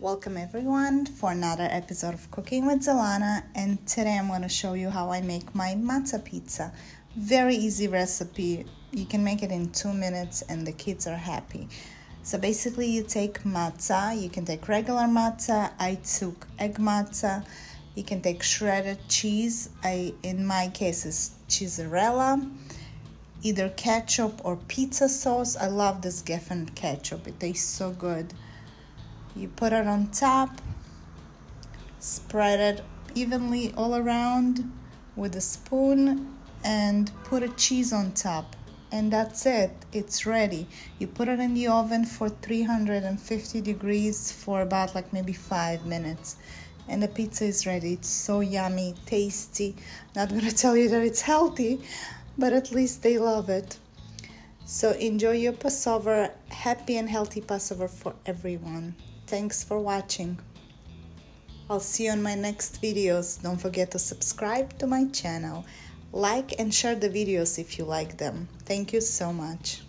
Welcome everyone for another episode of Cooking with Zilana and today I'm going to show you how I make my matzah pizza. Very easy recipe. You can make it in 2 minutes and the kids are happy. So basically you take matzah, you can take regular matzah, I took egg matzah, you can take shredded cheese, I in my case is cheesarella, either ketchup or pizza sauce. I love this Gefen ketchup. It tastes so good you put it on top spread it evenly all around with a spoon and put a cheese on top and that's it it's ready. You put it in the oven for 350 degrees for about like maybe five minutes and the pizza is ready. It's so yummy tasty. Not gonna tell you that it's healthy but at least they love it. So enjoy your passover happy and healthy passover for everyone Thanks for watching. I'll see you on my next videos. Don't forget to subscribe to my channel. Like and share the videos if you like them. Thank you so much.